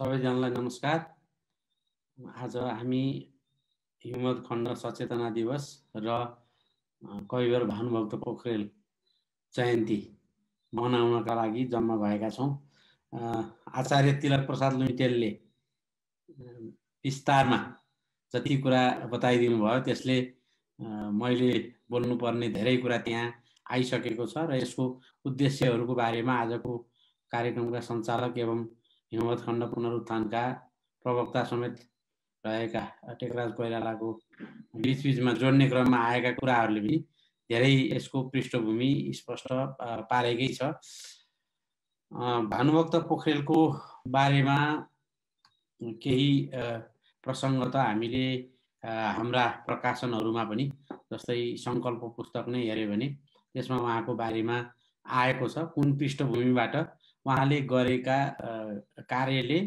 सबैजनालाई नमस्कार। आज हामी हिमवत खण्ड सचेतना दिवस र कविवर भानुभक्त पोखरेल जयन्ती मनाउनका लागि जम्मा भएका छौँ। आचार्य तिलक प्रसाद लुइटेलले विस्तारमा जति कुरा बताइदिनु भयो त्यसले मैले बोल्नुपर्ने धेरै कुरा त्यहाँ आइसकेको छ र यसको उद्देश्यहरूको बारेमा आजको कार्यक्रमका सञ्चालक एवं हिमवत खण्ड पुनरुत्थानका प्रवक्ता समेत रहेका टेकराज कोइरालाको बिचबिचमा जोड्ने क्रममा आएका कुराहरूले पनि धेरै यसको पृष्ठभूमि स्पष्ट पारेकै छ। भानुभक्त पोखरेलको बारेमा केही प्रसङ्ग त हामीले हाम्रा प्रकाशनहरूमा पनि जस्तै सङ्कल्प पुस्तक नै हेऱ्यो भने त्यसमा उहाँको बारेमा आएको छ। कुन पृष्ठभूमिबाट उहाँले गरेका कार्यले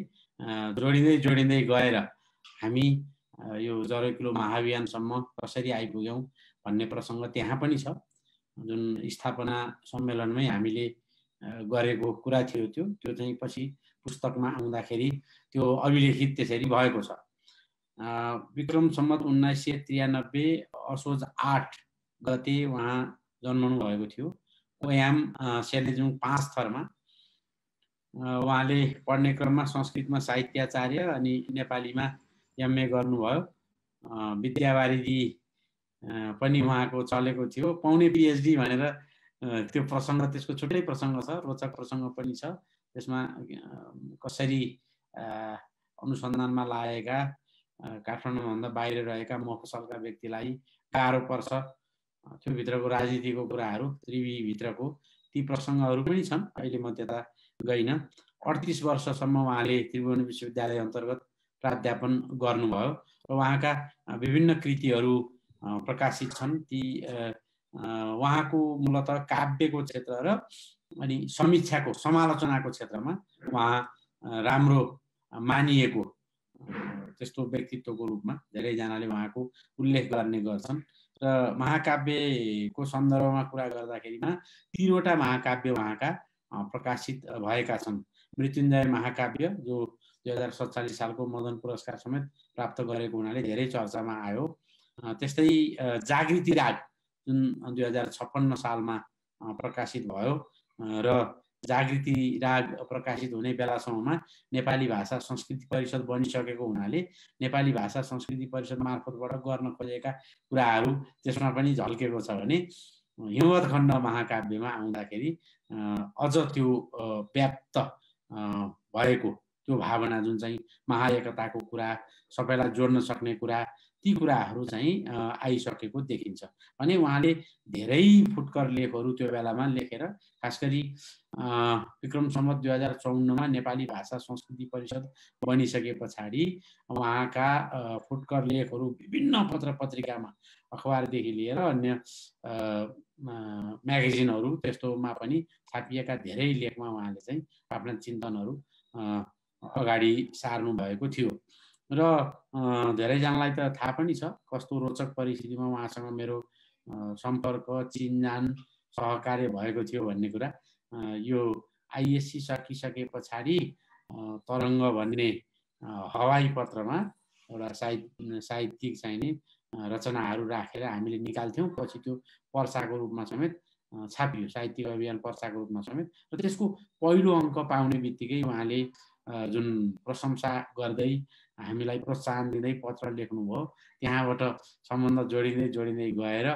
जोडिँदै जोडिँदै गएर हामी यो जरो किलो महाअभियानसम्म कसरी आइपुग्यौँ भन्ने प्रसङ्ग त्यहाँ पनि छ। जुन स्थापना सम्मेलनमै हामीले गरेको कुरा थियो त्यो त्यो चाहिँ पछि पुस्तकमा आउँदाखेरि त्यो अभिलेखित त्यसरी भएको छ। विक्रम सम्मत उन्नाइस सय त्रियानब्बे असोज आठ गते उहाँ जन्मनु भएको थियो ओयाम सेलेजुङ पाँच थरमा उहाँले पढ्ने क्रममा संस्कृतमा साहित्याचार्य अनि नेपालीमा एमए गर्नुभयो। विद्यावारिधि पनि उहाँको चलेको थियो। पाउने पिएचडी भनेर त्यो प्रसङ्ग त्यसको छुट्टै प्रसङ्ग छ रोचक प्रसङ्ग पनि छ। त्यसमा कसरी अनुसन्धानमा लागेका काठमाडौँभन्दा बाहिर रहेका मफसलका व्यक्तिलाई गाह्रो पर्छ त्यो भित्रको राजनीतिको कुराहरू त्रिवीभित्रको ती प्रसङ्गहरू पनि छन्। अहिले म त्यता गइनँ अडतिस वर्षसम्म उहाँले त्रिभुवन विश्वविद्यालय अन्तर्गत प्राध्यापन गर्नुभयो र उहाँका विभिन्न कृतिहरू प्रकाशित छन्। ती उहाँको मूलत काव्यको क्षेत्र र अनि समीक्षाको समालोचनाको क्षेत्रमा उहाँ राम्रो मानिएको त्यस्तो व्यक्तित्वको रूपमा धेरैजनाले उहाँको उल्लेख गर्ने गर्छन्। र महाकाव्यको सन्दर्भमा कुरा गर्दाखेरिमा तिनवटा महाकाव्य उहाँका प्रकाशित भएका छन्। मृत्युञ्जय महाकाव्य जो दुई हजार सत्तालिस सालको मदन पुरस्कार समेत प्राप्त गरेको हुनाले धेरै चर्चामा आयो। त्यस्तै जागृति राग जुन दुई हजार छप्पन्न सालमा प्रकाशित भयो र जागृति राग प्रकाशित हुने बेलासम्ममा नेपाली भाषा संस्कृति परिषद बनिसकेको हुनाले नेपाली भाषा संस्कृति परिषद मार्फतबाट गर्न खोजेका कुराहरू त्यसमा पनि झल्केको छ भने हिमवत खण्ड महाकाव्यमा आउँदाखेरि अझ त्यो व्याप्त भएको त्यो भावना जुन चाहिँ महाएकताको कुरा सबैलाई जोड्न सक्ने कुरा ती कुराहरू चाहिँ आइसकेको देखिन्छ। भने उहाँले धेरै फुटकर लेखहरू त्यो बेलामा लेखेर खास गरी विक्रम सम्मत दुई हजार चौन्नमा नेपाली भाषा संस्कृति परिषद बनिसके पछाडि उहाँका फुटकर लेखहरू विभिन्न पत्र पत्रिकामा अखबारदेखि लिएर अन्य म्यागजिनहरू त्यस्तोमा पनि छापिएका धेरै लेखमा उहाँले चाहिँ आफ्ना चिन्तनहरू अगाडि सार्नु भएको थियो। र धेरैजनालाई त थाहा पनि छ कस्तो रोचक परिस्थितिमा उहाँसँग मेरो सम्पर्क चिनजान सहकार्य भएको थियो भन्ने कुरा। यो आइएससी सकिसके पछाडि तरङ्ग भन्ने हवाई पत्रमा एउटा साहित्य साहित्यिक चाहिने रचनाहरू राखेर हामीले निकाल्थ्यौँ। पछि त्यो पर्साको रूपमा समेत छापियो। साहित्यिक अभियान पर्साको रूपमा समेत। र त्यसको पहिलो अङ्क पाउने बित्तिकै उहाँले जुन प्रशंसा गर्दै हामीलाई प्रोत्साहन दिँदै पत्र लेख्नुभयो। त्यहाँबाट सम्बन्ध जोडिँदै जोडिँदै गएर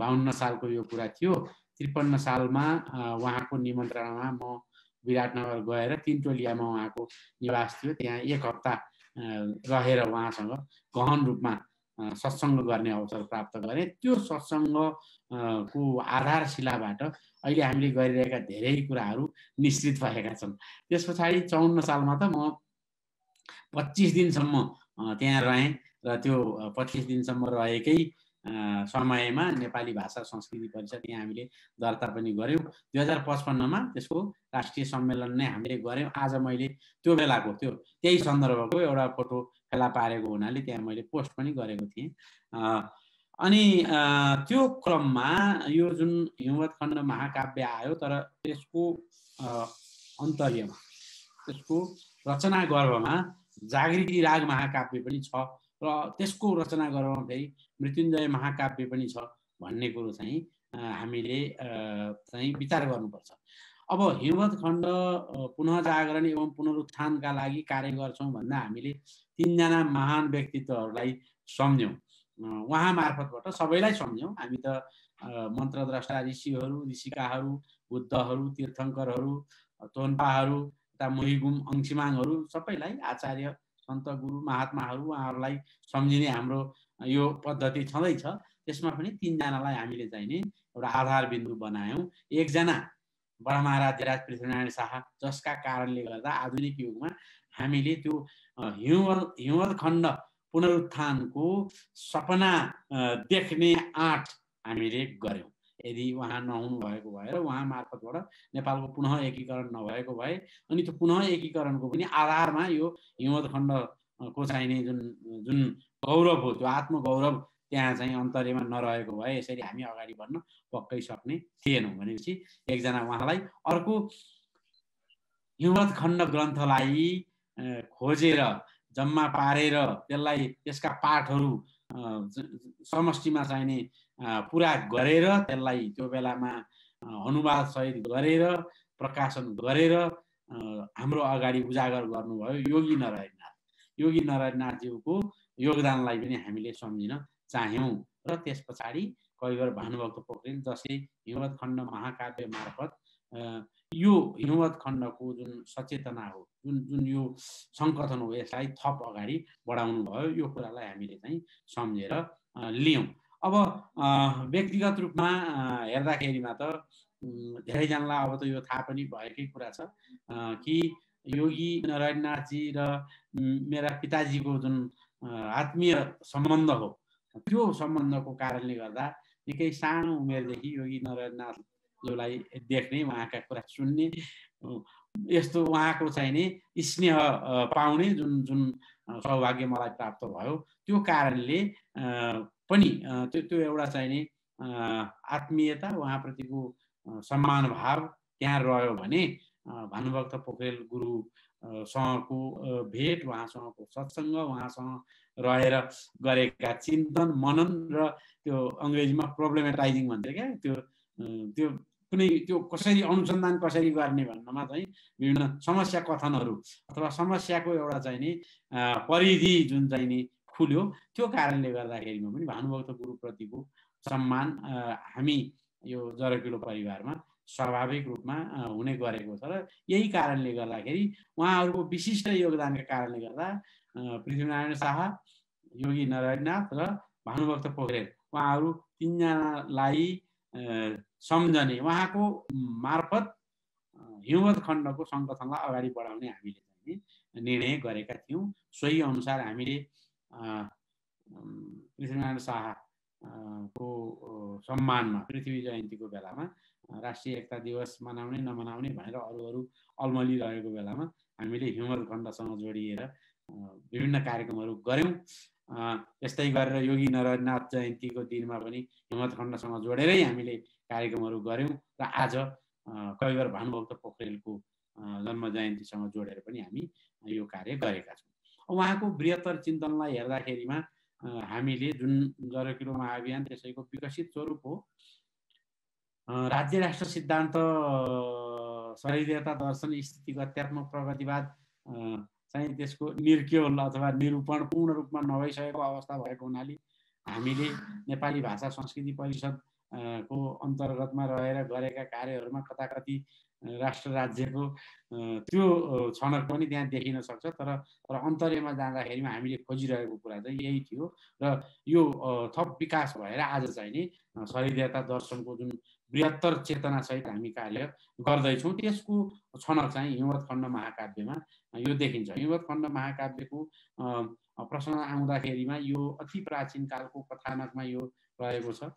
बाहन्न सालको यो कुरा थियो। त्रिपन्न सालमा उहाँको निमन्त्रणामा म विराटनगर गएर तिनटोलियामा उहाँको निवास थियो। त्यहाँ एक हप्ता रहेर उहाँसँग गहन रूपमा सत्सङ्ग गर्ने अवसर प्राप्त गरेँ। त्यो सत्सङ्गको आधारशिलाबाट अहिले हामीले गरिरहेका धेरै कुराहरू निश्चित भएका छन्। त्यस पछाडि चौन्न सालमा त म पच्चिस दिनसम्म त्यहाँ रहेँ र त्यो पच्चिस दिनसम्म रहेकै समयमा नेपाली भाषा संस्कृति परिषद यहाँ हामीले दर्ता पनि गऱ्यौँ दुई हजार पचपन्नमा त्यसको राष्ट्रिय सम्मेलन नै हामीले गऱ्यौँ आज मैले त्यो बेलाको त्यो त्यही सन्दर्भको एउटा फोटो फेला पारेको हुनाले त्यहाँ मैले पोस्ट पनि गरेको थिएँ। अनि त्यो क्रममा यो जुन हिमवत खण्ड महाकाव्य आयो तर त्यसको अन्तर्यमा त्यसको रचना गर्भमा जागृति राग महाकाव्य पनि छ र त्यसको रचना गर्भमा फेरि मृत्युञ्जय महाकाव्य पनि छ भन्ने कुरो चाहिँ हामीले चाहिँ विचार गर्नुपर्छ। अब हिमवत खण्ड पुनः जागरण एवं पुनरुत्थानका लागि कार्य गर्छौँ भन्दा हामीले तिनजना महान व्यक्तित्वहरूलाई सम्झ्यौँ। उहाँ मार्फतबाट सबैलाई सम्झ्यौँ। हामी त मन्त्रद्रष्टा ऋषिहरू ऋषिकाहरू बुद्धहरू तीर्थङ्करहरू तोन्पाहरू यता मोहिगुम अङ्सिमाङहरू सबैलाई आचार्य सन्त गुरु महात्माहरू उहाँहरूलाई सम्झिने हाम्रो यो पद्धति छँदैछ। त्यसमा पनि तिनजनालाई हामीले चाहिँ नि एउटा आधार बिन्दु बनायौँ। एकजना बडा महाराज धिराज पृथ्वीनारायण शाह जसका कारणले गर्दा आधुनिक युगमा हामीले त्यो हिउँवल हिउँवल खण्ड पुनरुत्थानको सपना देख्ने आँट हामीले गऱ्यौँ। यदि उहाँ नहुनु भएको भए र उहाँ मार्फतबाट नेपालको पुनः एकीकरण नभएको भए अनि त्यो पुनः एकीकरणको पनि आधारमा यो हिउँवत खण्डको चाहिने जुन जुन गौरव हो त्यो आत्मगौरव त्यहाँ चाहिँ अन्तर्यमा नरहेको भए यसरी हामी अगाडि बढ्न पक्कै सक्ने थिएनौँ भनेपछि एकजना उहाँलाई अर्को हिउँवत खण्ड ग्रन्थलाई खोजेर जम्मा पारेर त्यसलाई त्यसका पाठहरू समष्टिमा चाहिने पुरा गरेर त्यसलाई त्यो बेलामा अनुवादसहित गरेर प्रकाशन गरेर हाम्रो अगाडि उजागर गर्नुभयो योगी नारायणनाथ। योगी नारायणनाथज्यूको योगदानलाई पनि हामीले सम्झिन चाह्यौँ र त्यस पछाडि कविवर भानुभक्त पोखरेल जसले हिमवत खण्ड महाकाव्य मार्फत यो हिमवत खण्डको जुन सचेतना हो जुन जुन यो सङ्कथन हो यसलाई थप अगाडि बढाउनु भयो यो कुरालाई हामीले चाहिँ सम्झेर लियौँ। अब व्यक्तिगत रूपमा हेर्दाखेरिमा त धेरैजनालाई अब त यो थाहा पनि भएकै कुरा छ कि योगी नारायणनाथजी र मेरा पिताजीको जुन आत्मीय सम्बन्ध हो त्यो सम्बन्धको कारणले गर्दा निकै सानो उमेरदेखि योगी नारायणनाथज्यूलाई देख्ने उहाँका कुरा सुन्ने यस्तो उहाँको चाहिने स्नेह पाउने जुन जुन सौभाग्य मलाई प्राप्त भयो त्यो कारणले पनि त्यो त्यो एउटा चाहिने आत्मीयता उहाँप्रतिको सम्मान भाव त्यहाँ रह्यो भने भानुभक्त पोखरेल गुरु सँगको भेट उहाँसँगको सत्सङ्ग उहाँसँग रहेर गरेका चिन्तन मनन र त्यो अङ्ग्रेजीमा प्रोब्लेमेटाइजिङ भन्छ क्या त्यो त्यो कुनै त्यो कसरी अनुसन्धान कसरी गर्ने भन्नमा चाहिँ विभिन्न समस्या कथनहरू अथवा समस्याको एउटा चाहिँ नि परिधि जुन चाहिँ नि खुल्यो त्यो कारणले गर्दाखेरिमा पनि भानुभक्त गुरुप्रतिको सम्मान हामी यो जरकिलो परिवारमा स्वाभाविक रूपमा हुने गरेको छ र यही कारणले गर्दाखेरि उहाँहरूको विशिष्ट योगदानका कारणले गर्दा पृथ्वीनारायण शाह योगी नारायणनाथ र भानुभक्त पोखरेल उहाँहरू तिनजनालाई सम्झने। उहाँको मार्फत हिउँवत खण्डको सङ्गठनलाई अगाडि बढाउने हामीले चाहिँ निर्णय गरेका थियौँ। सोही अनुसार हामीले पृथ्वीनारायण शाह को सम्मानमा पृथ्वी जयन्तीको बेलामा राष्ट्रिय एकता दिवस मनाउने नमनाउने भनेर अरू अरू अल्मलिरहेको बेलामा हामीले हिउँद खण्डसँग जोडिएर विभिन्न कार्यक्रमहरू गऱ्यौँ। यस्तै गरेर योगी नरनाथ जयन्तीको दिनमा पनि हिम्मत खण्डसँग जोडेरै हामीले कार्यक्रमहरू गऱ्यौँ र आज कविवर भानुभक्त पोखरेलको जन्म जयन्तीसँग जोडेर पनि हामी यो कार्य गरेका छौँ। उहाँको बृहत्तर चिन्तनलाई हेर्दाखेरिमा हामीले जुन जरकिलो महाअभियान त्यसैको विकसित स्वरूप हो राज्य राष्ट्र सिद्धान्त सहृदयता दर्शन स्थितिगत्यात्मक प्रगतिवाद चाहिँ त्यसको निर्क्योल अथवा निरूपण पूर्ण रूपमा नभइसकेको अवस्था भएको हुनाले हामीले नेपाली भाषा संस्कृति परिषद को अन्तर्गतमा रहेर गरेका कार्यहरूमा कता कति राष्ट्र राज्यको त्यो छनक पनि त्यहाँ देखिन सक्छ। तर तर अन्तर्यमा जाँदाखेरिमा हामीले खोजिरहेको कुरा चाहिँ यही थियो र यो थप विकास भएर आज चाहिँ नि सहृदयता दर्शनको जुन बृहत्तर चेतनासहित हामी कार्य गर्दैछौँ। त्यसको छनक चाहिँ हिमवत खण्ड महाकाव्यमा यो देखिन्छ। हिमवत खण्ड महाकाव्यको प्रश्न आउँदाखेरिमा यो अति प्राचीन कालको कथानकमा यो रहेको छ।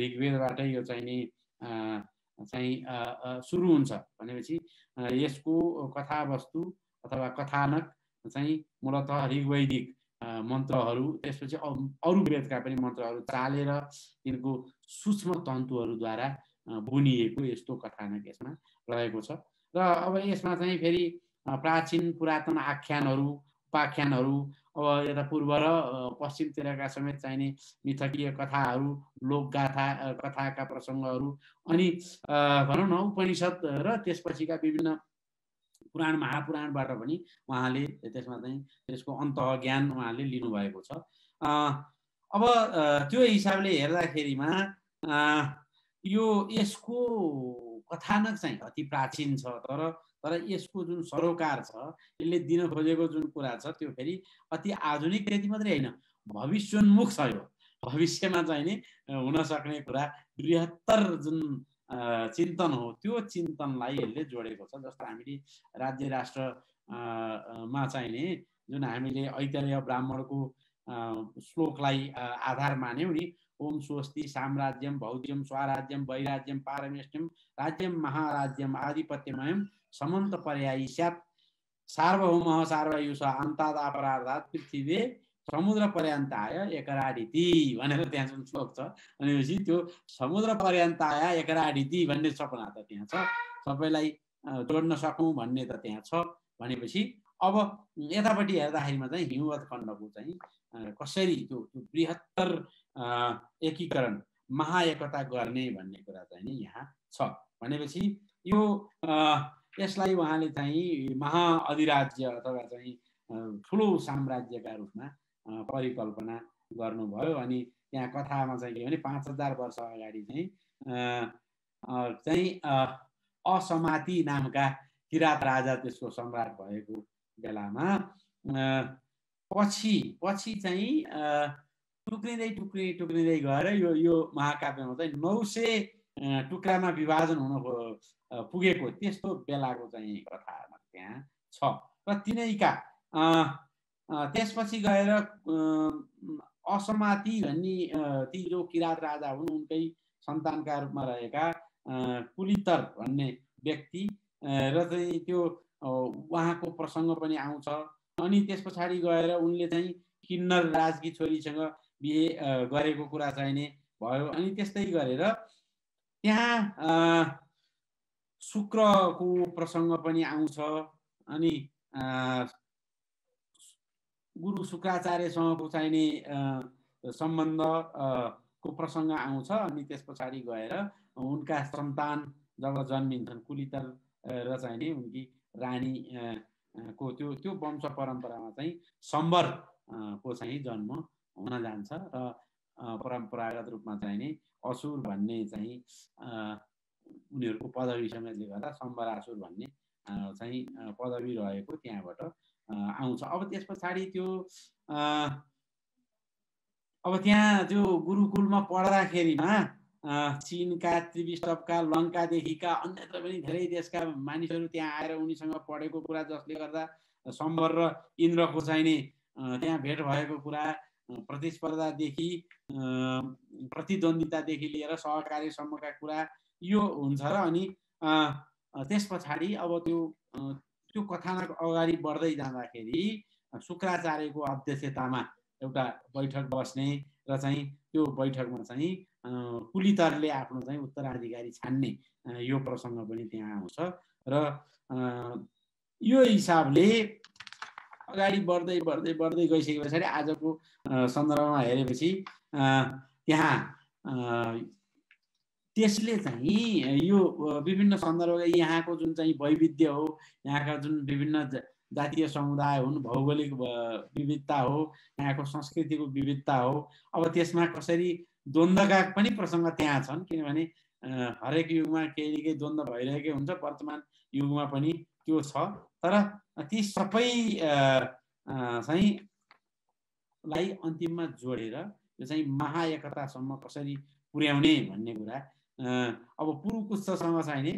ऋग्वेदबाटै यो चाहिँ नि चाहिँ सुरु हुन्छ भनेपछि यसको कथावस्तु अथवा कथानक चाहिँ मूलत ऋग्वैदिक मन्त्रहरू त्यसपछि अरू वेदका पनि मन्त्रहरू चालेर तिनको सूक्ष्म तन्तुहरूद्वारा बुनिएको यस्तो कथानक यसमा रहेको छ। र अब यसमा चाहिँ फेरि प्राचीन पुरातन आख्यानहरू उपाख्यानहरू अब यता पूर्व र पश्चिमतिरका समेत चाहिने मिथकीय कथाहरू लोकगाथा कथाका प्रसङ्गहरू अनि भनौँ न उपनिषद र त्यसपछिका विभिन्न पुराण महापुराणबाट पनि उहाँले त्यसमा चाहिँ त्यसको अन्त ज्ञान उहाँले लिनुभएको छ। अब त्यो हिसाबले हेर्दाखेरिमा यो यसको कथानक चाहिँ अति प्राचीन छ तर तर यसको जुन सरोकार छ यसले दिन खोजेको जुन कुरा छ त्यो फेरि अति आधुनिक त्यति मात्रै होइन भविष्योन्मुख छ यो। भविष्यमा चाहिँ नि हुन सक्ने कुरा बृहत्तर जुन चिन्तन हो। त्यो चिन्तनलाई यसले जोडेको छ जस्तो हामीले राज्य राष्ट्र मा चाहिँ नि जुन हामीले ऐतरेय ब्राह्मणको श्लोकलाई आधार मान्यौँ नि ओम स्वस्ति साम्राज्यम भौज्यम स्वराज्यम वैराज्यम पारमेष्यम राज्यम महाराज्यम आधिपत्यमयम समन्त पर्यायी स्यात्। सार्वभौम सार्वयुष अन्ताद अपराधात पृथ्वी समुद्र पर्यान्त आयो एकराडिती भनेर त्यहाँ जुन श्लोक छ। भनेपछि त्यो समुद्र पर्यान्त आयो एकराडिती भन्ने सपना त त्यहाँ छ। सबैलाई जोड्न सकौँ भन्ने त त्यहाँ छ। भनेपछि अब यतापट्टि हेर्दाखेरिमा चाहिँ हिमवत खण्डको चाहिँ कसरी त्यो बृहत्तर एकीकरण महाएकता गर्ने भन्ने कुरा चाहिँ नि यहाँ छ। भनेपछि यो यसलाई उहाँले चाहिँ महाअधिराज्य अथवा चाहिँ ठुलो साम्राज्यका रूपमा परिकल्पना गर्नुभयो। अनि त्यहाँ कथामा चाहिँ के भने पाँच हजार वर्ष अगाडि चाहिँ चाहिँ असमाति नामका किराँत राजा त्यसको सम्राट भएको बेलामा पछि पछि चाहिँ टुक्रिँदै टुक्रिँदै टुक्रिँदै गएर यो यो महाकाव्यमा चाहिँ नौ सय टुक्रामा विभाजन हुन पुगेको त्यस्तो बेलाको चाहिँ कथा त्यहाँ छ। र तिनैका त्यसपछि गएर असमाति भन्ने ती जो किराँत राजा हुन् उनकै सन्तानका रूपमा रहेका कुलितर भन्ने व्यक्ति र चाहिँ त्यो उहाँको प्रसङ्ग पनि आउँछ। अनि त्यस पछाडि गएर उनले चाहिँ किन्नर राजकी छोरीसँग बिहे गरेको कुरा चाहिने भयो। अनि त्यस्तै गरेर त्यहाँ शुक्रको प्रसङ्ग पनि आउँछ। अनि गुरु शुक्राचार्यसँगको चाहिने सम्बन्ध को प्रसङ्ग आउँछ अनि त्यस पछाडि गएर उनका सन्तान जब जन्मिन्छन् कुलितर र चाहिँ नि उनकी रानी को त्यो त्यो वंश परम्परामा चाहिँ सम्बर को चाहिँ जन्म हुन जान्छ र परम्परागत रूपमा चाहिँ नि असुर भन्ने चाहिँ उनीहरूको पदवी समेतले गर्दा सम्बरासुर भन्ने चाहिँ पदवी रहेको त्यहाँबाट आउँछ। अब त्यस पछाडि त्यो अब त्यहाँ त्यो गुरुकुलमा पढ्दाखेरिमा चिनका त्रिविष्टपका लङ्कादेखिका अन्यत्र पनि धेरै देशका मानिसहरू त्यहाँ आएर उनीसँग पढेको कुरा जसले गर्दा सम्बर र इन्द्रको चाहिने त्यहाँ भेट भएको कुरा प्रतिस्पर्धादेखि प्रतिद्वन्दितादेखि लिएर सहकार्यसम्मका कुरा यो हुन्छ र अनि त्यस पछाडि अब त्यो त्यो कथानक अगाडि बढ्दै जाँदाखेरि शुक्राचार्यको अध्यक्षतामा एउटा बैठक बस्ने र चाहिँ त्यो बैठकमा चाहिँ कुलितरले आफ्नो चाहिँ उत्तराधिकारी छान्ने यो प्रसङ्ग पनि त्यहाँ आउँछ र यो हिसाबले अगाडि बढ्दै बढ्दै बढ्दै गइसके पछाडि आजको सन्दर्भमा हेरेपछि त्यहाँ त्यसले चाहिँ यो विभिन्न सन्दर्भ यहाँको जुन चाहिँ वैविध्य हो यहाँका जुन विभिन्न जातीय समुदाय हुन् भौगोलिक विविधता हो यहाँको संस्कृतिको विविधता हो अब त्यसमा कसरी द्वन्द्वका पनि प्रसङ्ग त्यहाँ छन् किनभने हरेक युगमा केही केही द्वन्द्व भइरहेकै हुन्छ वर्तमान युगमा पनि त्यो छ तर ती सबै चाहिँ लाई अन्तिममा जोडेर यो चाहिँ महाएकतासम्म कसरी पुर्याउने भन्ने कुरा अब पुरुकुच्छसँग चाहिने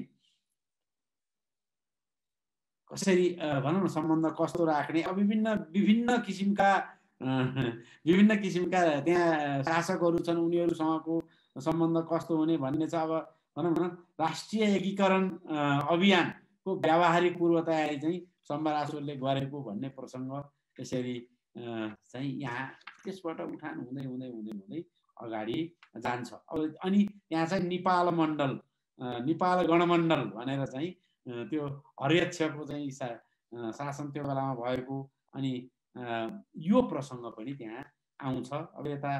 कसरी भनौँ न सम्बन्ध कस्तो राख्ने अब विभिन्न विभिन्न किसिमका विभिन्न किसिमका त्यहाँ शासकहरू छन् उनीहरूसँगको सम्बन्ध कस्तो हुने भन्ने छ। अब भनौँ न राष्ट्रिय एकीकरण अभियानको व्यावहारिक पूर्व तयारी चाहिँ सम्बरासुरले गरेको भन्ने प्रसङ्ग त्यसरी चाहिँ यहाँ त्यसबाट उठान हुँदै हुँदै हुँदै हुँदै अगाडि जान्छ। अब अनि यहाँ चाहिँ नेपाल मण्डल नेपाल गणमण्डल भनेर चाहिँ त्यो हरियक्षको चाहिँ शासन त्यो बेलामा भएको अनि यो प्रसङ्ग पनि त्यहाँ आउँछ। अब यता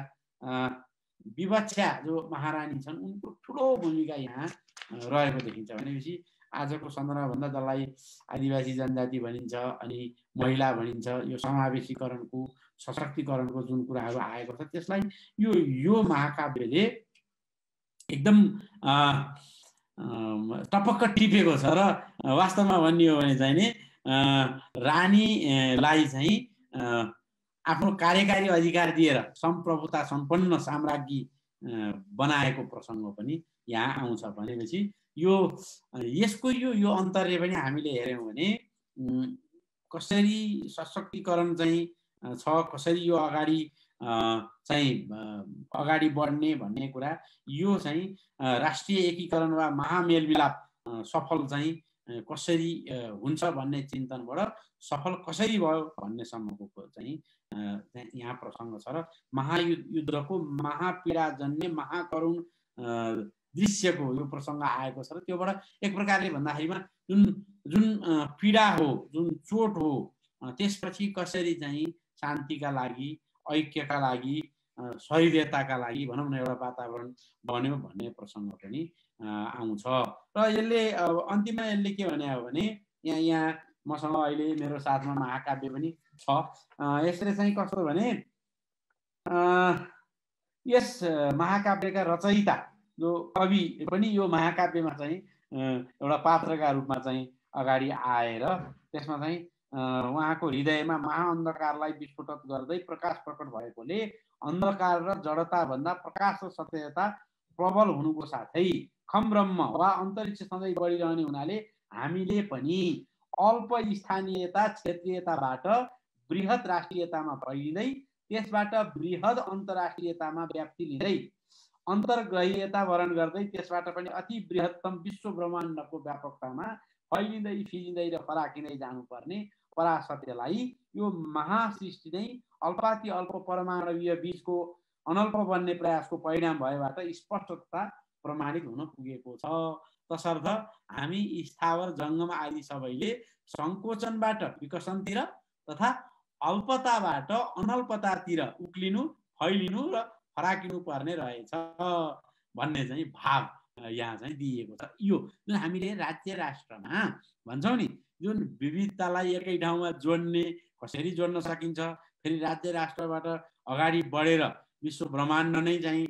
विवक्षा जो महारानी छन् उनको ठुलो भूमिका यहाँ रहेको देखिन्छ। भनेपछि आजको सन्दर्भभन्दा जसलाई आदिवासी जनजाति भनिन्छ अनि महिला भनिन्छ यो समावेशीकरणको सशक्तिकरणको जुन कुराहरू आएको छ त्यसलाई यो यो महाकाव्यले एकदम टपक्क टिपेको छ र वास्तवमा भन्ने हो भने चाहिँ नि रानीलाई चाहिँ आफ्नो कार्यकारी अधिकार दिएर सम्प्रभुता सम्पन्न साम्राज्ञी बनाएको प्रसङ्ग पनि यहाँ आउँछ भनेपछि यो यसको यो यो अन्तरले पनि हामीले हेऱ्यौँ भने कसरी सशक्तिकरण चाहिँ छ कसरी यो अगाडि चाहिँ अगाडि बढ्ने भन्ने कुरा यो चाहिँ राष्ट्रिय एकीकरण वा महामेलमिलाप सफल चाहिँ कसरी हुन्छ भन्ने चिन्तनबाट सफल कसरी भयो भन्नेसम्मको चाहिँ यहाँ प्रसङ्ग छ र महायुद्धको महापीडाजन्य महाकरुण दृश्यको यो प्रसङ्ग आएको छ र त्योबाट एक प्रकारले भन्दाखेरिमा जुन जुन पीडा हो जुन चोट हो त्यसपछि कसरी चाहिँ शान्तिका लागि ऐक्यका लागि सहिदेताका लागि भनौँ न एउटा वातावरण बन्यो भन्ने प्रसङ्ग पनि आउँछ। र यसले अन्तिममा यसले के भने हो भने यहाँ यहाँ मसँग अहिले मेरो साथमा महाकाव्य पनि छ। यसले चाहिँ कस्तो भने यस महाकाव्यका रचयिता जो कवि पनि यो महाकाव्यमा चाहिँ एउटा पात्रका रूपमा चाहिँ अगाडि आएर त्यसमा चाहिँ उहाँको हृदयमा महाअन्धकारलाई विस्फोटक गर्दै प्रकाश प्रकट भएकोले अन्धकार र जडताभन्दा प्रकाश र सत्यता प्रबल हुनुको साथै खम ब्रह्म वा अन्तरिक्ष सधैँ बढिरहने हुनाले हामीले पनि अल्प स्थानीयता क्षेत्रीयताबाट वृहत राष्ट्रियतामा फैलिँदै त्यसबाट वृहद अन्तर्राष्ट्रियतामा व्याप्ति लिँदै अन्तर्ग्रहीयता वर्ण गर्दै त्यसबाट पनि अति बृहत्तम विश्व ब्रह्माण्डको व्यापकतामा फैलिँदै फिलिँदै र फराकिँदै जानुपर्ने परासत्यलाई यो महासृष्टि नै अल्पाति अल्प परमाणवीय बीजको अनल्प बन्ने प्रयासको परिणाम भएबाट स्पष्ट तथा प्रमाणित हुन पुगेको छ। तसर्थ हामी स्थावर जङ्गम आदि सबैले सङ्कोचनबाट विकसनतिर तथा अल्पताबाट अनल्पतातिर उक्लिनु फैलिनु र फराकिनु पर्ने रहेछ भन्ने चाहिँ भाव यहाँ चाहिँ दिइएको छ। यो जुन हामीले राज्य राष्ट्रमा भन्छौँ नि जुन विविधतालाई एकै ठाउँमा जोड्ने कसरी जोड्न सकिन्छ फेरि राज्य राष्ट्रबाट अगाडि बढेर विश्व ब्रह्माण्ड नै चाहिँ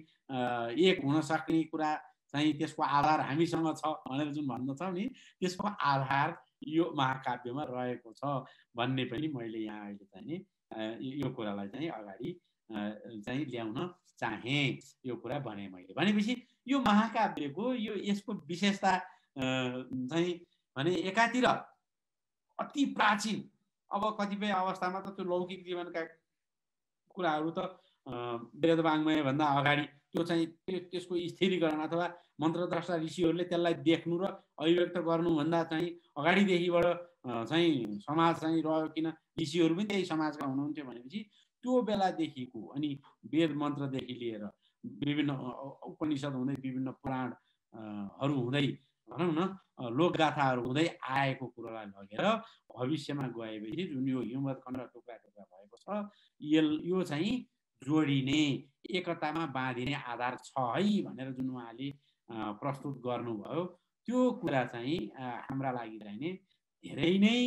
एक हुन सक्ने कुरा चाहिँ त्यसको आधार हामीसँग छ भनेर जुन भन्दछौँ नि त्यसको आधार यो महाकाव्यमा रहेको छ भन्ने पनि मैले यहाँ अहिले चाहिँ नि यो कुरालाई चाहिँ अगाडि चाहिँ ल्याउन चाहेँ यो कुरा भने मैले। भनेपछि यो महाकाव्यको यो यसको विशेषता चाहिँ भने एकातिर अति प्राचीन अब कतिपय अवस्थामा त त्यो लौकिक जीवनका कुराहरू त वेदवाङ्मयभन्दा अगाडि त्यो चाहिँ त्यो त्यसको स्थिरीकरण अथवा मन्त्रद्रष्टा ऋषिहरूले त्यसलाई देख्नु र अभिव्यक्त गर्नुभन्दा चाहिँ अगाडिदेखिबाट चाहिँ समाज चाहिँ रह्यो किन? ऋषिहरू पनि त्यही समाजका हुनुहुन्थ्यो भनेपछि त्यो बेलादेखिको अनि वेद मन्त्रदेखि लिएर विभिन्न उपनिषद हुँदै विभिन्न पुराणहरू हुँदै भनौँ न लोकगाथाहरू हुँदै आएको कुरोलाई लगेर भविष्यमा गएपछि जुन यो हिउँद खण्ड टुक्रा टुक्रा भएको छ यो चाहिँ जोडिने एकतामा बाँधिने आधार छ है भनेर जुन उहाँले प्रस्तुत गर्नुभयो। त्यो कुरा चाहिँ हाम्रा लागि चाहिँ नि धेरै नै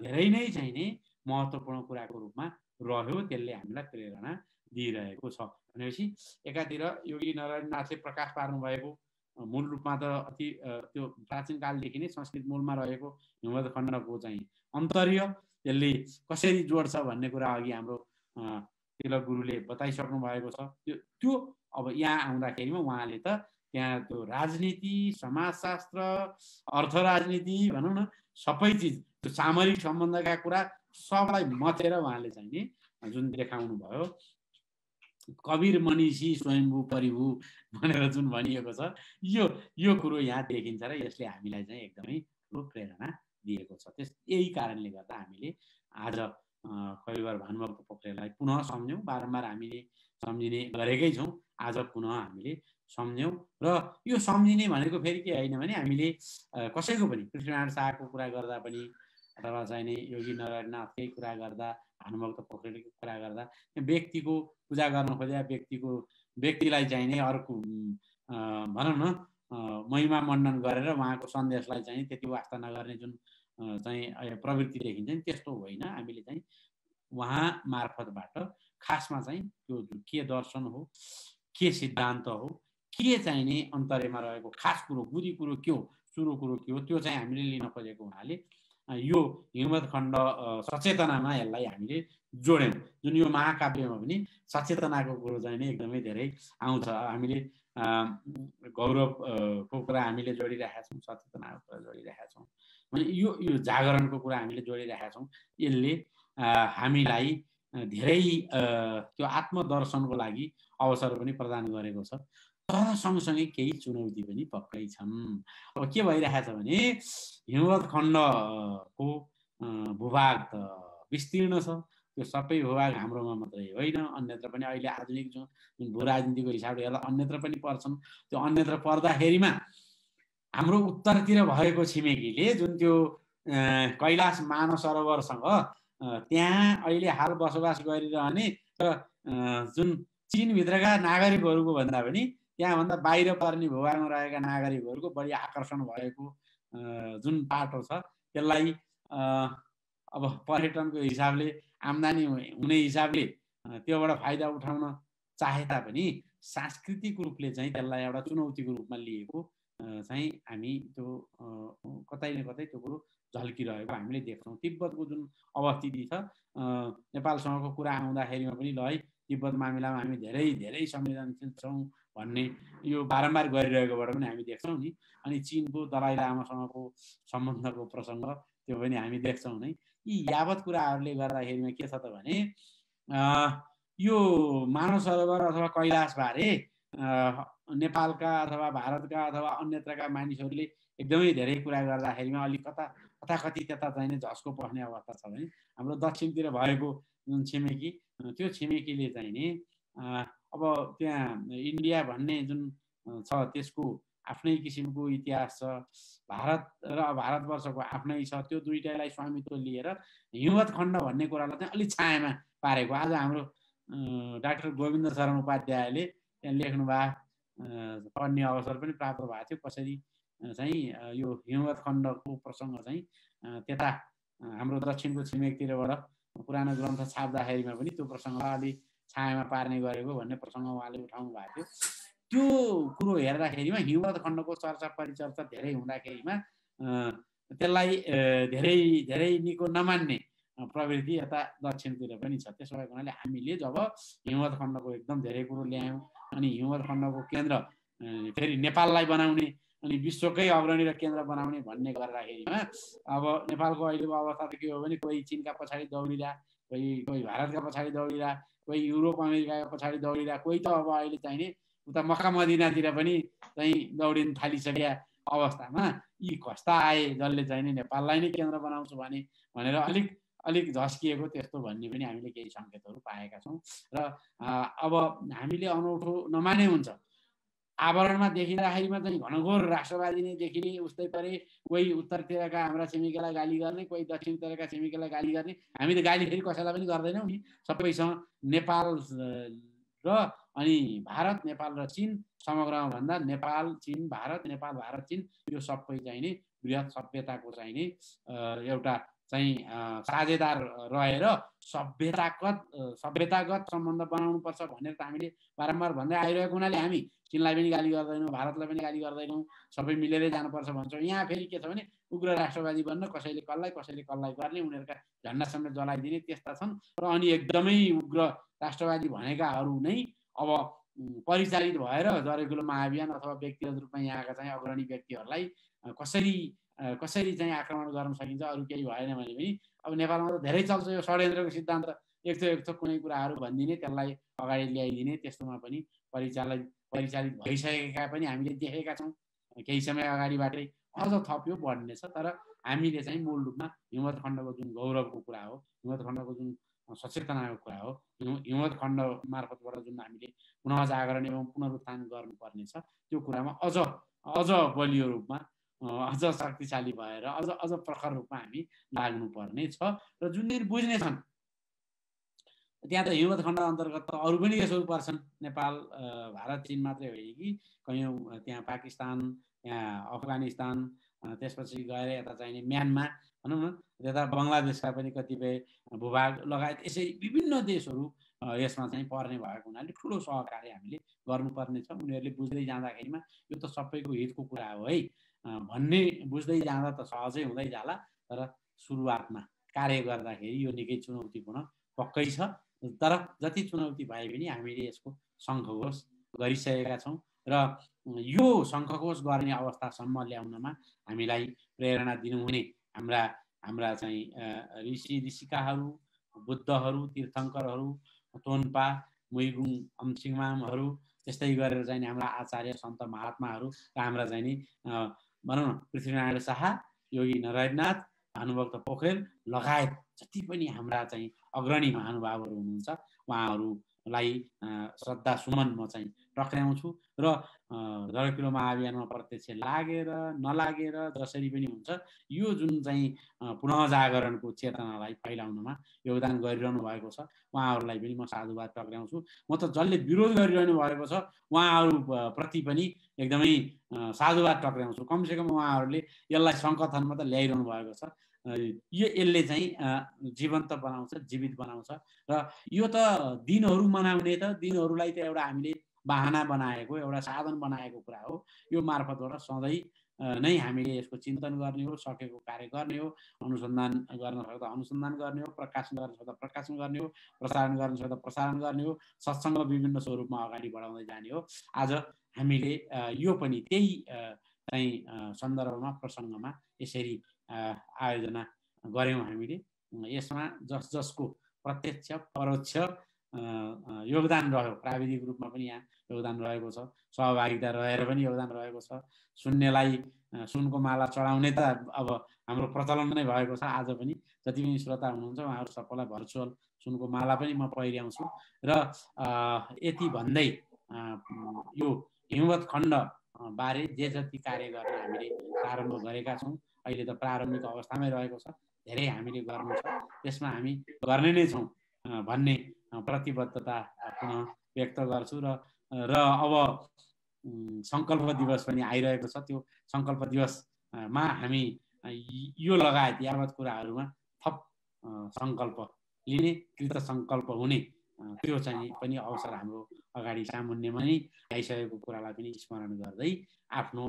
धेरै नै चाहिँ नि महत्त्वपूर्ण कुराको रूपमा रह्यो त्यसले हामीलाई प्रेरणा दिइरहेको छ। भनेपछि एकातिर योगी नारायणनाथले प्रकाश पार्नुभएको मूल रूपमा त अति त्यो प्राचीन कालदेखि नै संस्कृत मूलमा रहेको हिमवद खण्डको चाहिँ अन्तर्य त्यसले कसरी जोड्छ भन्ने कुरा अघि हाम्रो तिलक गुरुले बताइसक्नु भएको छ। त्यो त्यो अब यहाँ आउँदाखेरिमा उहाँले त त्यहाँ त्यो राजनीति समाजशास्त्र अर्थ राजनीति भनौँ न सबै चिज त्यो सामरिक सम्बन्धका कुरा सबलाई मथेर उहाँले चाहिँ नि जुन देखाउनु भयो कवीर मनिषी स्वयम्भू परिभू भनेर जुन भनिएको छ यो यो कुरो यहाँ देखिन्छ र यसले हामीलाई चाहिँ एकदमै ठुलो प्रेरणा दिएको छ। त्यस यही कारणले गर्दा हामीले आज कविवर भानुभक्त पोखरेललाई पुनः सम्झ्यौँ। बारम्बार हामीले सम्झिने गरेकै छौँ। आज पुनः हामीले सम्झ्यौँ र यो सम्झिने भनेको फेरि के होइन भने हामीले कसैको पनि पृथ्वीनारायण शाहको कुरा गर्दा पनि अथवा चाहिने योगी नारायणनाथकै कुरा गर्दा भानुभक्त पोखरेलकै कुरा गर्दा व्यक्तिको पूजा गर्न खोजेका व्यक्तिको व्यक्तिलाई चाहिने अर्को भनौँ न महिमा मण्डन गरेर उहाँको सन्देशलाई चाहिँ त्यति वास्ता नगर्ने जुन चाहिँ प्रवृत्ति देखिन्छ नि त्यस्तो होइन। हामीले चाहिँ उहाँ मार्फतबाट खासमा चाहिँ त्यो के दर्शन हो के सिद्धान्त हो के चाहिने अन्तर्यमा रहेको खास कुरो बुझी कुरो के हो सुरु कुरो के हो त्यो चाहिँ हामीले लिन खोजेको हुनाले यो हिमत खण्ड सचेतनामा यसलाई हामीले जोड्यौँ। जुन यो महाकाव्यमा पनि सचेतनाको कुरो चाहिँ नि एकदमै धेरै आउँछ। हामीले गौरवको कुरा हामीले जोडिरहेका छौँ सचेतनाको कुरा जोडिरहेका छौँ। भने यो यो जागरणको कुरा हामीले जोडिरहेका छौँ। यसले हामीलाई धेरै त्यो आत्मदर्शनको लागि अवसर पनि प्रदान गरेको छ। तर सँगसँगै केही चुनौती पनि पक्कै छन्। अब के भइरहेछ भने हिमवत खण्डको भूभाग त विस्तीर्ण छ। त्यो सबै भूभाग हाम्रोमा मात्रै होइन। अन्यत्र पनि अहिले आधुनिक जुन जुन भू राजनीतिको हिसाबले हेर्दा अन्यत्र पनि पर्छन्। त्यो अन्यत्र पर्दाखेरिमा हाम्रो उत्तरतिर भएको छिमेकीले जुन त्यो कैलाश मानव सरोवरसँग त्यहाँ अहिले हाल बसोबास गरिरहने र जुन चिनभित्रका नागरिकहरूको भन्दा पनि त्यहाँभन्दा बाहिर पर्ने भूभागमा रहेका नागरिकहरूको बढी आकर्षण भएको जुन बाटो छ त्यसलाई अब पर्यटनको हिसाबले आम्दानी हुने हिसाबले त्योबाट फाइदा उठाउन चाहे तापनि सांस्कृतिक रूपले चाहिँ त्यसलाई एउटा चुनौतीको रूपमा लिएको चाहिँ हामी त्यो कतै न कतै त्यो कुरो झल्किरहेको हामीले देख्छौँ। तिब्बतको जुन अवस्थिति छ नेपालसँगको कुरा आउँदाखेरिमा पनि ल है तिब्बत मामिलामा हामी धेरै धेरै संवेदनशील छौँ। भन्ने यो बारम्बार गरिरहेकोबाट पनि हामी देख्छौँ नि। अनि चिनको दलाइ लामासँगको सम्बन्धको प्रसङ्ग त्यो पनि हामी देख्छौँ नै। यी यावत कुराहरूले गर्दाखेरिमा के छ त भने यो मानव सरोवर अथवा कैलाशबारे नेपालका अथवा भारतका अथवा अन्यत्रका मानिसहरूले एकदमै धेरै कुरा गर्दाखेरिमा अलिक कता कता त्यता चाहिने झस्को पर्ने अवस्था छ भने हाम्रो दक्षिणतिर भएको जुन छिमेकी त्यो छिमेकीले चाहिने अब त्यहाँ इन्डिया भन्ने जुन छ त्यसको आफ्नै किसिमको इतिहास छ भारत र भारतवर्षको आफ्नै छ त्यो दुइटालाई स्वामित्व लिएर हिमवत खण्ड भन्ने कुरालाई चाहिँ अलिक छायामा पारेको। आज हाम्रो डाक्टर गोविन्द शरण उपाध्यायले त्यहाँ लेख्नु भए पढ्ने अवसर पनि प्राप्त भएको थियो। कसरी चाहिँ यो हिमवत खण्डको प्रसङ्ग चाहिँ त्यता हाम्रो दक्षिणको छिमेकतिरबाट पुरानो ग्रन्थ छाप्दाखेरिमा पनि त्यो प्रसङ्गलाई अलिक छायामा पार्ने गरेको भन्ने प्रसङ्ग उहाँले उठाउनु भएको थियो। त्यो कुरो हेर्दाखेरिमा हिमवत खण्डको चर्चा परिचर्चा धेरै हुँदाखेरिमा त्यसलाई धेरै धेरै निको नमान्ने प्रवृत्ति यता दक्षिणतिर पनि छ। त्यसो भएको हुनाले हामीले जब हिमवत खण्डको एकदम धेरै कुरो ल्यायौँ अनि हिमवत खण्डको केन्द्र फेरि नेपाललाई बनाउने अनि विश्वकै अग्रणी र केन्द्र बनाउने भन्ने गर्दाखेरिमा अब नेपालको अहिलेको अवस्था त के हो भने कोही चिनका पछाडि दौडिरह कोही कोही भारतका पछाडि दौडिरह कोही युरोप अमेरिकाका पछाडि दौडिरह कोही त अब अहिले चाहिने उता मक्का मदिनातिर पनि चाहिँ दौडिन थालिसकेका अवस्थामा यी कस्ता आए जसले चाहिने नेपाललाई नै केन्द्र बनाउँछु भने भनेर अलिक अलिक झस्किएको त्यस्तो भन्ने पनि हामीले केही सङ्केतहरू पाएका छौँ। र अब हामीले अनौठो नमाने हुन्छ। आवरणमा देखिँदाखेरिमा चाहिँ घनघोर राष्ट्रवादी नै देखिने उस्तै परे कोही उत्तरतिरका हाम्रा छिमेकीलाई गाली गर्ने कोही दक्षिणतिरका छिमेकीलाई गाली गर्ने। हामी त गाली फेरि कसैलाई पनि गर्दैनौँ नि। सबैसँग नेपाल र अनि भारत नेपाल र चिन समग्रमा भन्दा नेपाल चिन भारत नेपाल भारत चिन यो सबै चाहिँ नि बृहत सभ्यताको चाहिँ नि एउटा चाहिँ साझेदार रहेर सभ्यतागत सभ्यतागत सम्बन्ध बनाउनुपर्छ भनेर त हामीले बारम्बार भन्दै आइरहेको हुनाले हामी चिनलाई पनि गाली गर्दैनौँ भारतलाई पनि गाली गर्दैनौँ सबै मिलेरै जानुपर्छ भन्छौँ। यहाँ फेरि के छ भने उग्र राष्ट्रवादी बन्न कसैले कसलाई कसैले कसलाई गर्ने उनीहरूका झन्डा समेत जलाइदिने त्यस्ता छन्। र अनि एकदमै उग्र राष्ट्रवादी भनेकाहरू नै अब परिचालित भएर जरेकुलो महाअभियान अथवा व्यक्तिगत रूपमा यहाँका चाहिँ अग्रणी व्यक्तिहरूलाई कसरी कसरी चाहिँ आक्रमण गर्न सकिन्छ अरू केही भएन भने पनि अब नेपालमा त धेरै चल्छ यो षड्यन्त्रको सिद्धान्त। एक थो एक थो कुनै कुराहरू भनिदिने त्यसलाई अगाडि ल्याइदिने त्यस्तोमा पनि परिचालित परिचालित भइसकेका पनि हामीले देखेका छौँ। केही समय अगाडिबाटै अझ थप्यो बढ्नेछ तर हामीले चाहिँ मूल रूपमा हिमवत खण्डको जुन गौरवको कुरा हो हिमवत खण्डको जुन सचेतनाको कुरा हो हिमवत खण्ड मार्फतबाट जुन हामीले पुनः जागरण एवं पुनरुत्थान गर्नुपर्ने छ त्यो कुरामा अझ अझ बलियो रूपमा अझ शक्तिशाली भएर अझ अझ प्रखर रूपमा हामी लाग्नुपर्ने छ र जुनले बुझ्नेछन् त्यहाँ त हिमवत खण्ड अन्तर्गत त अरू पनि देशहरू पर्छन्। नेपाल भारत चिन मात्रै होइन कि कयौँ त्यहाँ पाकिस्तान त्यहाँ अफगानिस्तान त्यसपछि गएर यता चाहिने म्यानमा भनौँ न यता बङ्गलादेशका पनि कतिपय भूभाग लगायत यसै विभिन्न देशहरू यसमा चाहिँ पर्ने भएको हुनाले ठुलो सहकार्य हामीले गर्नुपर्ने छ। उनीहरूले बुझ्दै जाँदाखेरिमा यो त सबैको हितको कुरा हो है। भन्ने बुझ्दै जाँदा त सहजै हुँदै जाला तर सुरुवातमा कार्य गर्दाखेरि यो निकै चुनौतीपूर्ण पक्कै छ। तर जति चुनौती भए पनि हामीले यसको शङ्खघोष गरिसकेका छौँ र यो शङ्खघोष गर्ने अवस्थासम्म ल्याउनमा हामीलाई प्रेरणा दिनुहुने हाम्रा हाम्रा चाहिँ ऋषि ऋषिकाहरू बुद्धहरू तीर्थङ्करहरू तोन्पा मुइगुङ अम्सिङमामहरू त्यस्तै गरेर चाहिँ हाम्रा आचार्य सन्त महात्माहरू र हाम्रा चाहिँ नि भनौँ न पृथ्वीनारायण शाह योगी नारायणनाथ भानुभक्त पोखरेल लगायत जति पनि हाम्रा चाहिँ अग्रणी महानुभावहरू हुनुहुन्छ उहाँहरूलाई श्रद्धा सुमन म चाहिँ टक्राउँछु र किलो महाअभियानमा प्रत्यक्ष लागेर नलागेर जसरी पनि हुन्छ यो जुन चाहिँ पुनः जागरणको चेतनालाई फैलाउनमा योगदान गरिरहनु भएको छ उहाँहरूलाई पनि म साधुवाद टक्राउँछु म त जसले विरोध गरिरहनु भएको छ उहाँहरूप्रति पनि एकदमै साधुवाद टक्राउँछु कमसेकम उहाँहरूले यसलाई सङ्कथनमा त ल्याइरहनु भएको छ। यो यसले चाहिँ जीवन्त बनाउँछ जीवित बनाउँछ। र यो त दिनहरू मनाउने त दिनहरूलाई त एउटा हामीले बाहना बनाएको एउटा साधन बनाएको कुरा हो। यो मार्फतबाट सधैँ नै हामीले यसको चिन्तन गर्ने हो सकेको कार्य गर्ने हो अनुसन्धान गर्न सक्दा अनुसन्धान गर्ने हो प्रकाशन गर्न सक्दा प्रकाशन गर्ने हो प्रसारण गर्न सक्दा प्रसारण गर्ने हो सत्सङ्ग विभिन्न स्वरूपमा अगाडि बढाउँदै जाने हो। आज हामीले यो पनि त्यही चाहिँ सन्दर्भमा प्रसङ्गमा यसरी आयोजना गऱ्यौँ हामीले। यसमा जस जसको प्रत्यक्ष परोक्ष योगदान रह्यो। प्राविधिक रूपमा पनि यहाँ योगदान रहेको छ। सहभागिता रहेर पनि योगदान रहेको छ। सुन्नेलाई सुनको माला चढाउने त अब हाम्रो प्रचलन नै भएको छ। आज पनि जति पनि श्रोता हुनुहुन्छ उहाँहरू सबैलाई भर्चुअल सुनको माला पनि म पहिर्याउँछु। र यति भन्दै यो हिमवत खण्ड बारे जे जति कार्य गर्न हामीले प्रारम्भ गरेका छौँ। अहिले त प्रारम्भिक अवस्थामै रहेको छ। धेरै हामीले गर्नु छ। त्यसमा हामी गर्ने नै छौँ भन्ने प्रतिबद्धता पुनः व्यक्त गर्छु र र अब सङ्कल्प दिवस पनि आइरहेको छ। त्यो सङ्कल्प दिवसमा हामी यो लगायत यावत कुराहरूमा थप सङ्कल्प लिने कृत सङ्कल्प हुने त्यो चाहिँ पनि अवसर हाम्रो अगाडि सामुन्यमा नै आइसकेको कुरालाई पनि स्मरण गर्दै आफ्नो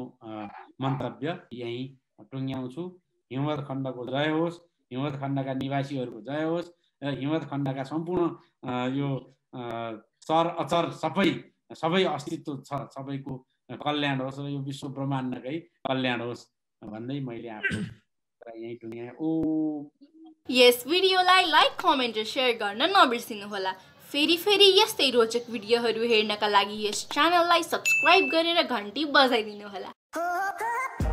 मन्तव्य यहीँ टुङ्ग्याउँछु हिमवत खण्डको जय होस् हिमवत खण्डका निवासीहरूको जय होस् र हिमवत खण्डका सम्पूर्ण यो चर अचर सबै सबै अस्तित्व छ सबैको कल्याण होस् र यो विश्व ब्रह्माण्डकै कल्याण होस् भन्दै मैले आफ्नो यहीँ टुङ्ग्याएँ। ओ। यस भिडियोलाई लाइक कमेन्ट र सेयर गर्न नबिर्सिनुहोला। फेरि फेरि यस्तै रोचक भिडियोहरू हेर्नका लागि यस च्यानललाई सब्सक्राइब गरेर घन्टी बजाइदिनुहोला।